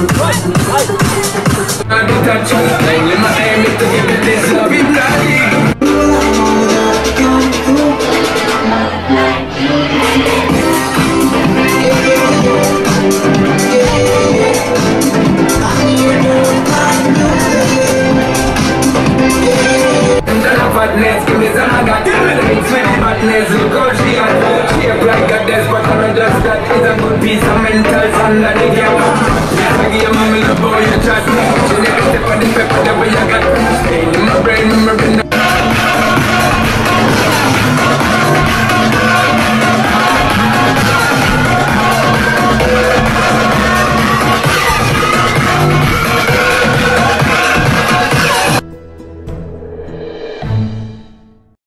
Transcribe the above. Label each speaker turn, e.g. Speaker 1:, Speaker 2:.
Speaker 1: I got that to thing with my aim, it's this.